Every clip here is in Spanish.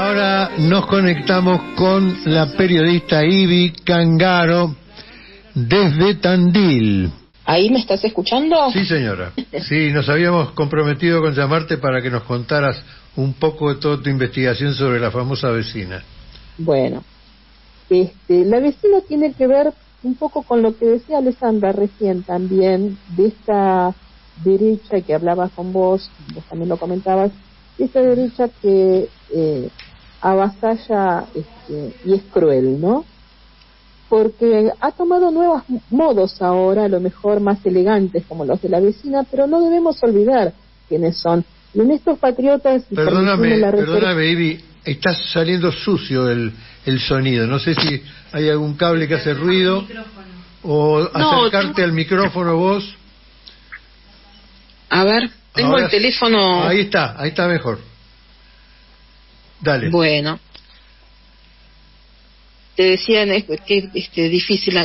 ahora nos conectamos con la periodista Ivy Cangaro desde Tandil. ¿Ahí me estás escuchando? Sí, señora. Sí, nos habíamos comprometido con llamarte para que nos contaras un poco de toda tu investigación sobre la famosa vecina. Bueno, este, la vecina tiene que ver un poco con lo que decía Alessandra recién también, de esta derecha que hablaba con vos, vos también lo comentabas, esa derecha que eh, avasalla este, y es cruel, ¿no? Porque ha tomado nuevos modos ahora, a lo mejor más elegantes como los de la vecina, pero no debemos olvidar quiénes son. Y en estos patriotas... Perdóname, perdóname, Baby, está saliendo sucio el, el sonido. No sé si hay algún cable que hace ruido o acercarte al micrófono vos. A ver, tengo el teléfono. Ahí está, ahí está mejor. Dale. Bueno. Te decía que este, difícil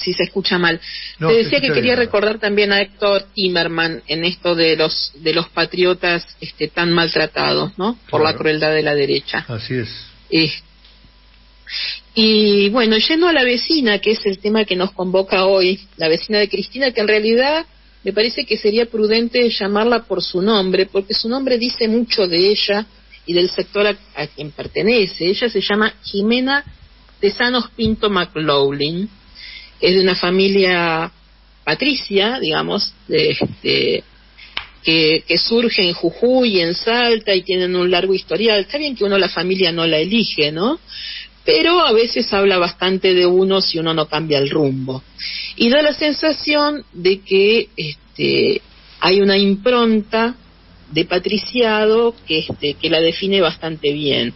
si se escucha mal. Te decía que quería recordar también a Héctor Timerman en esto de los de los patriotas este, tan maltratados, ¿no? Por la crueldad de la derecha. Así es. y bueno, yendo a la vecina, que es el tema que nos convoca hoy, la vecina de Cristina, que en realidad me parece que sería prudente llamarla por su nombre, porque su nombre dice mucho de ella y del sector a, quien pertenece. Ella se llama Jimena Tesanos Pinto McLaughlin, es de una familia patricia, digamos, de, que, que, surge en Jujuy en Salta y tienen un largo historial. Está bien que uno la familia no la elige, ¿no? pero a veces habla bastante de uno si uno no cambia el rumbo. Y da la sensación de que este, hay una impronta de patriciado que, este, que la define bastante bien.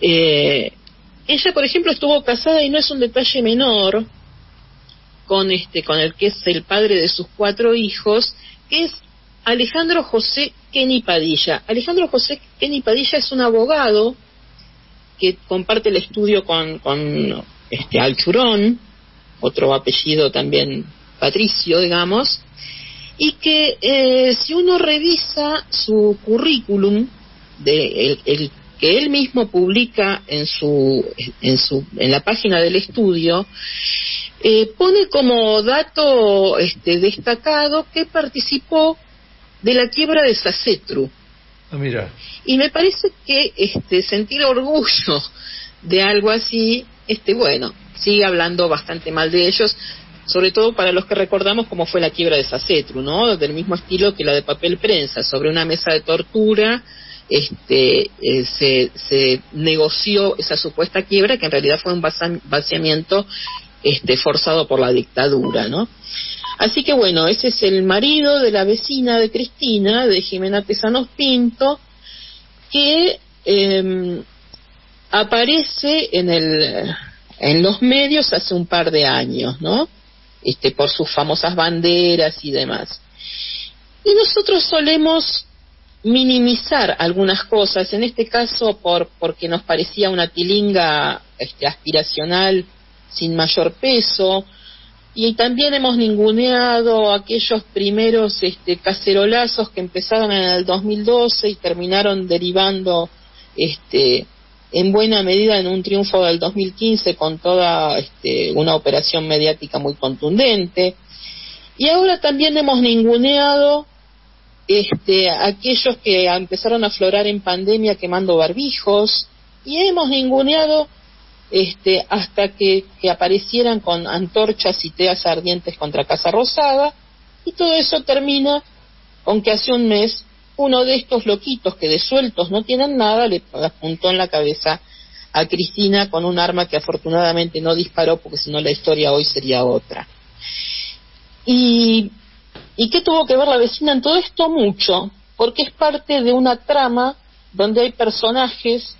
Eh, ella, por ejemplo, estuvo casada y no es un detalle menor con este, con el que es el padre de sus cuatro hijos, que es Alejandro José Kenny Padilla. Alejandro José Kenny Padilla es un abogado que comparte el estudio con, con este Alchurón, otro apellido también patricio, digamos, y que eh, si uno revisa su currículum, de el, que él mismo publica en su en su en la página del estudio eh, pone como dato este destacado que participó de la quiebra de Sacetru Ah, mira. Y me parece que este, sentir orgullo de algo así, este, bueno, sigue hablando bastante mal de ellos, sobre todo para los que recordamos cómo fue la quiebra de Sacetru, ¿no? Del mismo estilo que la de papel prensa, sobre una mesa de tortura, este, eh, se, negoció esa supuesta quiebra, que en realidad fue un vaciamiento este, forzado por la dictadura, ¿no? Así que bueno, ese es el marido de la vecina de Cristina, de Jimena Tesanos Pinto, que em, aparece en, el, en los medios hace un par de años, ¿no? Este, por sus famosas banderas y demás. Y nosotros solemos minimizar algunas cosas, en este caso por, porque nos parecía una tilinga este, aspiracional sin mayor peso, y también hemos ninguneado aquellos primeros este, cacerolazos que empezaron en el 2012 y terminaron derivando este, en buena medida en un triunfo del 2015 con toda este, una operación mediática muy contundente. Y ahora también hemos ninguneado este, aquellos que empezaron a aflorar en pandemia quemando barbijos y hemos ninguneado este, hasta que, aparecieran con antorchas y teas ardientes contra Casa Rosada, y todo eso termina con que hace un mes uno de estos loquitos que de sueltos no tienen nada le apuntó en la cabeza a Cristina con un arma que afortunadamente no disparó porque si no la historia hoy sería otra. Y, ¿Y qué tuvo que ver la vecina en todo esto? Mucho, porque es parte de una trama donde hay personajes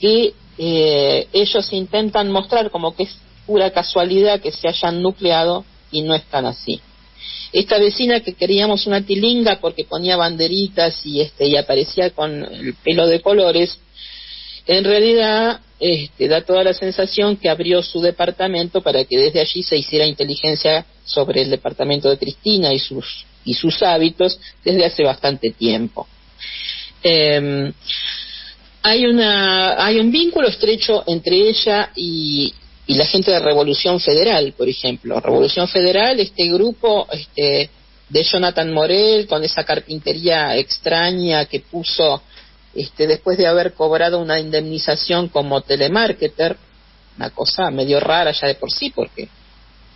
que eh, ellos intentan mostrar como que es pura casualidad que se hayan nucleado y no es tan así. Esta vecina que queríamos una tilinga porque ponía banderitas y este y aparecía con el pelo de colores, en realidad este, da toda la sensación que abrió su departamento para que desde allí se hiciera inteligencia sobre el departamento de Cristina y sus y sus hábitos desde hace bastante tiempo. Eh, hay una hay un vínculo estrecho entre ella y, y la gente de Revolución Federal, por ejemplo. Revolución Federal, este grupo este, de Jonathan Morel con esa carpintería extraña que puso este, después de haber cobrado una indemnización como telemarketer, una cosa medio rara ya de por sí, porque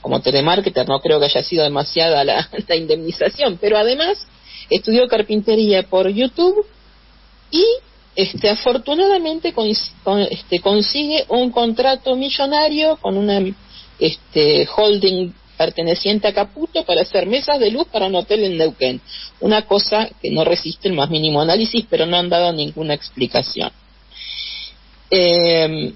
como telemarketer no creo que haya sido demasiada la, la indemnización, pero además estudió carpintería por YouTube y este, afortunadamente este, consigue un contrato millonario con una este, holding perteneciente a Caputo para hacer mesas de luz para un hotel en Neuquén. Una cosa que no resiste el más mínimo análisis, pero no han dado ninguna explicación. Em,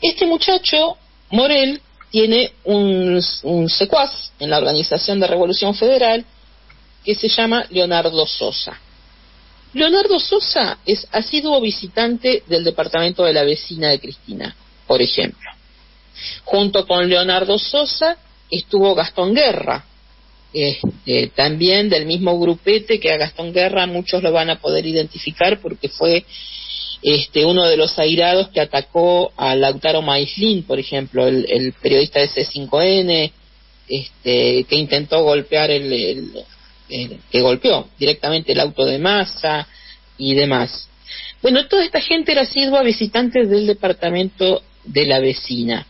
este muchacho, Morel, tiene un secuaz en la Organización de Revolución Federal que se llama Leonardo Sosa. Leonardo Sosa es asiduo visitante del departamento de la vecina de Cristina, por ejemplo. Junto con Leonardo Sosa estuvo Gastón Guerra, este, también del mismo grupete que a Gastón Guerra muchos lo van a poder identificar porque fue este, uno de los airados que atacó a Lautaro Maislin, por ejemplo, el, periodista de C5N, este, que intentó golpear el, que golpeó directamente el auto de masa y demás. Bueno, toda esta gente era asidua visitante del departamento de la vecina.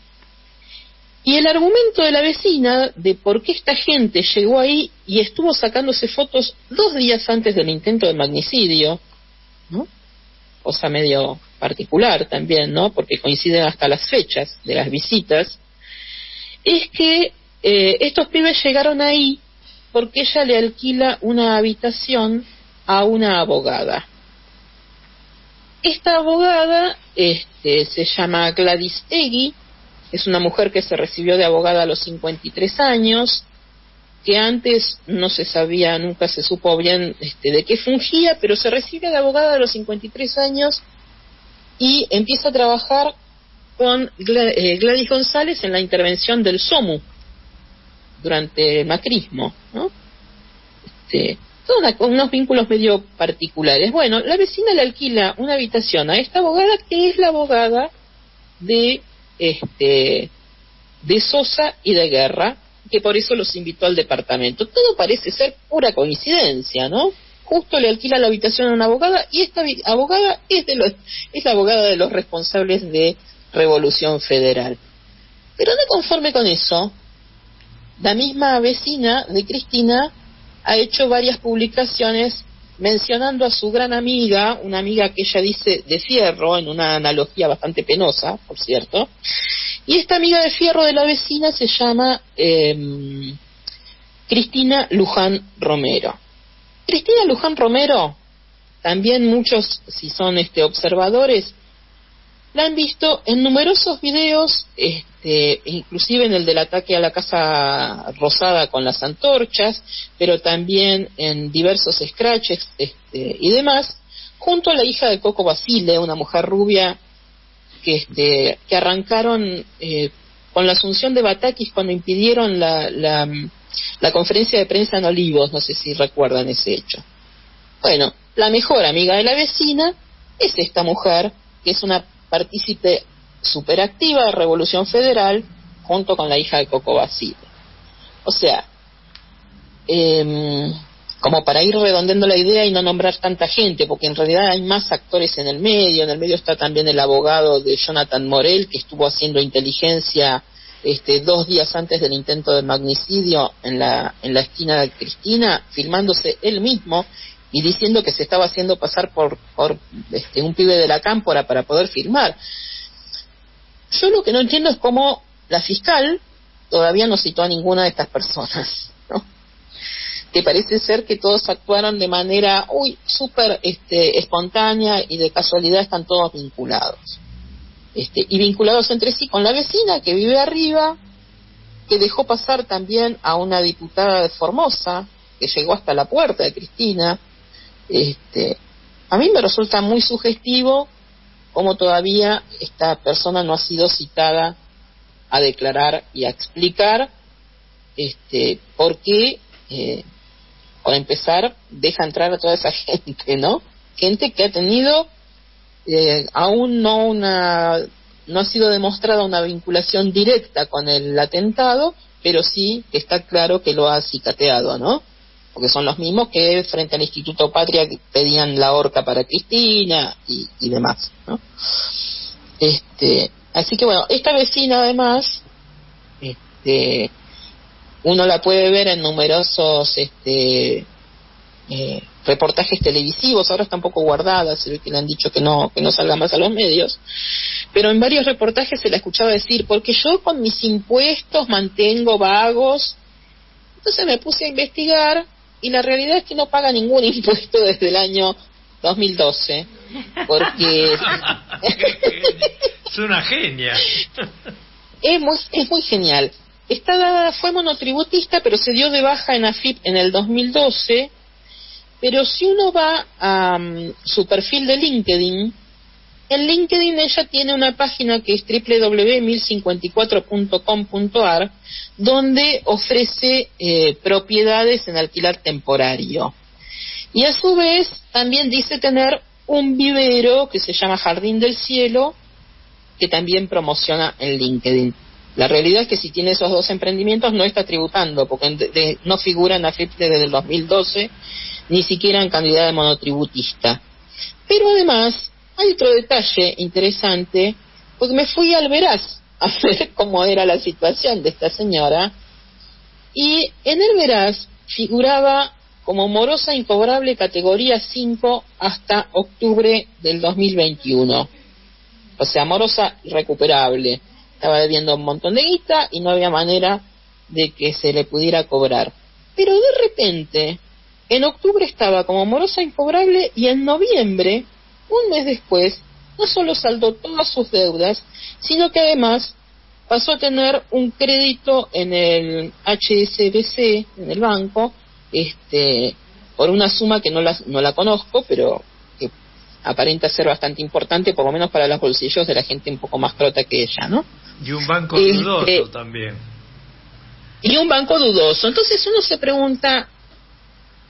Y el argumento de la vecina de por qué esta gente llegó ahí y estuvo sacándose fotos dos días antes del intento de magnicidio, cosa medio particular también, ¿no? porque coinciden hasta las fechas de las visitas, es que eh, estos pibes llegaron ahí porque ella le alquila una habitación a una abogada. Esta abogada este, se llama Gladys Eggy, es una mujer que se recibió de abogada a los 53 años, que antes no se sabía, nunca se supo bien este, de qué fungía, pero se recibe de abogada a los 53 años y empieza a trabajar con eh, Gladys González en la intervención del SOMU, durante el macrismo, ¿no? Este, son unos vínculos medio particulares. Bueno, la vecina le alquila una habitación a esta abogada que es la abogada de este de Sosa y de Guerra, que por eso los invitó al departamento. Todo parece ser pura coincidencia, ¿no? Justo le alquila la habitación a una abogada y esta abogada es, de los, es la abogada de los responsables de Revolución Federal. Pero no conforme con eso, la misma vecina de Cristina ha hecho varias publicaciones mencionando a su gran amiga, una amiga que ella dice de fierro, en una analogía bastante penosa, por cierto, y esta amiga de fierro de la vecina se llama em, Cristina Luján Romero. Cristina Luján Romero, también muchos, si son este, observadores, la han visto en numerosos videos, este, inclusive en el del ataque a la Casa Rosada con las antorchas, pero también en diversos scratches este, y demás, junto a la hija de Coco Basile, una mujer rubia que, este, que arrancaron eh, con la asunción de Batakis cuando impidieron la, la, la conferencia de prensa en Olivos, no sé si recuerdan ese hecho. Bueno, la mejor amiga de la vecina es esta mujer, que es una partícipe superactiva de Revolución Federal junto con la hija de Coco Basile. O sea, em, como para ir redondeando la idea y no nombrar tanta gente, porque en realidad hay más actores en el medio, en el medio está también el abogado de Jonathan Morel, que estuvo haciendo inteligencia este, dos días antes del intento de magnicidio en la, en la esquina de Cristina, filmándose él mismo y diciendo que se estaba haciendo pasar por, por este, un pibe de la cámpora para poder firmar. Yo lo que no entiendo es cómo la fiscal todavía no citó a ninguna de estas personas, ¿no? Que parece ser que todos actuaron de manera, uy, súper este, espontánea y de casualidad están todos vinculados. Este, y vinculados entre sí con la vecina que vive arriba, que dejó pasar también a una diputada de Formosa, que llegó hasta la puerta de Cristina, este, a mí me resulta muy sugestivo cómo todavía esta persona no ha sido citada a declarar y a explicar este, por qué, eh, por empezar, deja entrar a toda esa gente, ¿no? Gente que ha tenido eh, aún no una no ha sido demostrada una vinculación directa con el atentado, pero sí está claro que lo ha cicateado, ¿no? Porque son los mismos que frente al Instituto Patria pedían la horca para Cristina y, demás, ¿no? Este, así que bueno, esta vecina además, este, uno la puede ver en numerosos este, eh, reportajes televisivos, ahora está un poco guardada, se ve que le han dicho que no, que no salga más a los medios, pero en varios reportajes se la escuchaba decir, porque yo con mis impuestos mantengo vagos, entonces me puse a investigar y la realidad es que no paga ningún impuesto desde el año 2012, porque... es una genia. es muy, es muy genial. Esta fue monotributista, pero se dio de baja en AFIP en el 2012 pero si uno va a mm, su perfil de LinkedIn, en LinkedIn ella tiene una página que es www.1054.com.ar, donde ofrece eh, propiedades en alquiler temporario. Y a su vez también dice tener un vivero que se llama Jardín del Cielo, que también promociona en LinkedIn. La realidad es que si tiene esos dos emprendimientos no está tributando, porque no figura en AFIP desde el 2012 ni siquiera en cantidad de monotributista. Pero además, otro detalle interesante, porque me fui al Veraz a ver cómo era la situación de esta señora, y en el Veraz figuraba como morosa incobrable categoría 5 hasta octubre del 2021. O sea, morosa irrecuperable. Estaba debiendo un montón de guita y no había manera de que se le pudiera cobrar. Pero de repente, en octubre estaba como morosa incobrable y en noviembre, un mes después, no solo saldó todas sus deudas, sino que además pasó a tener un crédito en el HSBC, en el banco, este, por una suma que no la, no la conozco, pero que aparenta ser bastante importante, por lo menos para los bolsillos de la gente un poco más crota que ella, ¿no? Y un banco dudoso este, también. Y un banco dudoso. Entonces uno se pregunta,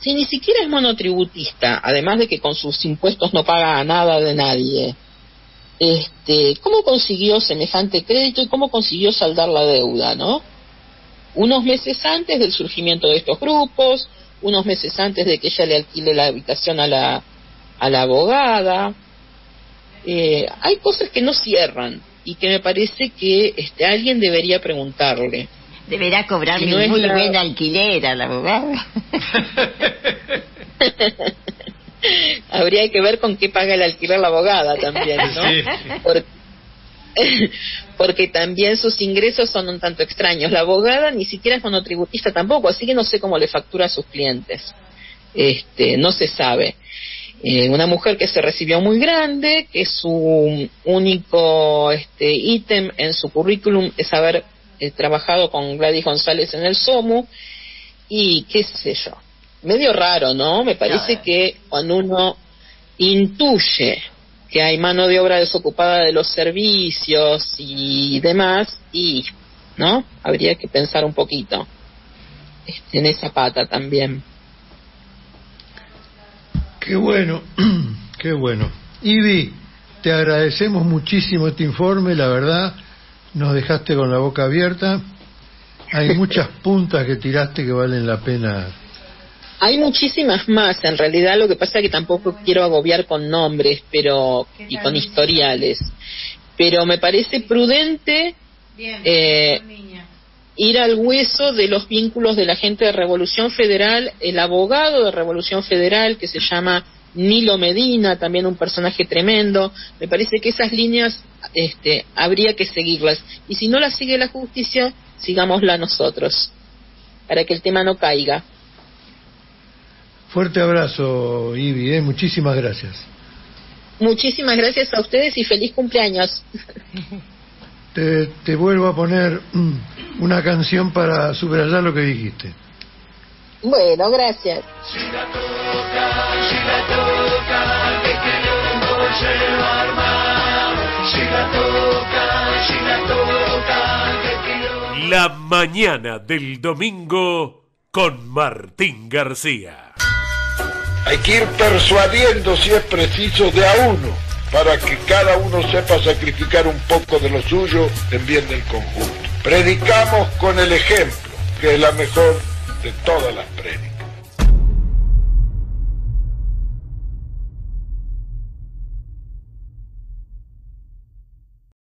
si ni siquiera es monotributista, además de que con sus impuestos no paga nada de nadie, este, ¿cómo consiguió semejante crédito y cómo consiguió saldar la deuda, no? Unos meses antes del surgimiento de estos grupos, unos meses antes de que ella le alquile la habitación a la, a la abogada. Eh, hay cosas que no cierran y que me parece que este, alguien debería preguntarle. Deberá cobrar muy buen alquiler a la abogada. Habría que ver con qué paga el alquiler la abogada también, ¿no? Porque, también sus ingresos son un tanto extraños. La abogada ni siquiera es monotributista tampoco, así que no sé cómo le factura a sus clientes. Este, no se sabe. Eh, una mujer que se recibió muy grande, que su único este, ítem en su currículum es haber he trabajado con Gladys González en el SOMU y qué sé yo. Medio raro, ¿no? Me parece que cuando uno intuye que hay mano de obra desocupada de los servicios y demás, y, ¿no? Habría que pensar un poquito este, en esa pata también. Qué bueno, qué bueno. Ivy, te agradecemos muchísimo este informe, la verdad nos dejaste con la boca abierta. Hay muchas puntas que tiraste que valen la pena. Hay muchísimas más, en realidad lo que pasa es que tampoco quiero agobiar con nombres pero y con historiales, pero me parece prudente eh, ir al hueso de los vínculos de la gente de Revolución Federal, el abogado de Revolución Federal que se llama Nilo Medina, también un personaje tremendo. Me parece que esas líneas este, habría que seguirlas. Y si no las sigue la justicia, sigámosla nosotros, para que el tema no caiga. Fuerte abrazo, Ivy, ¿eh? muchísimas gracias. Muchísimas gracias a ustedes y feliz cumpleaños. Te, te vuelvo a poner mm, una canción para subrayar lo que dijiste. Bueno, gracias. La mañana del domingo con Martín García. Hay que ir persuadiendo si es preciso de a uno para que cada uno sepa sacrificar un poco de lo suyo en bien del conjunto. Predicamos con el ejemplo, que es la mejor de todas las prédicas.